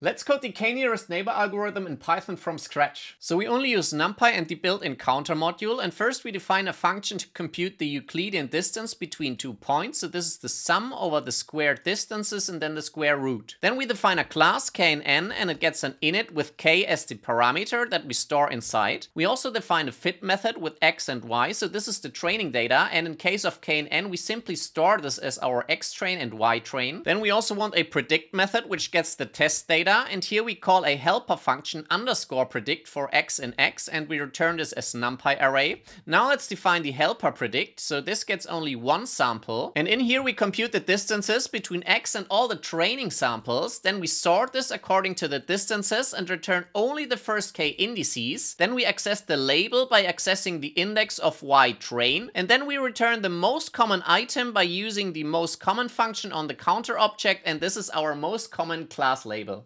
Let's code the k-nearest neighbor algorithm in Python from scratch. So we only use NumPy and the built-in counter module, and first we define a function to compute the Euclidean distance between two points. So this is the sum over the squared distances and then the square root. Then we define a class knn, and it gets an init with k as the parameter that we store inside. We also define a fit method with x and y, so this is the training data, and in case of knn we simply store this as our x train and y train. Then we also want a predict method which gets the test data data, and here we call a helper function underscore predict for x in x, and we return this as numpy array. Now let's define the helper predict, so this gets only one sample, and in here we compute the distances between x and all the training samples, then we sort this according to the distances and return only the first k indices, then we access the label by accessing the index of y train, and then we return the most common item by using the most common function on the counter object, and this is our most common class label.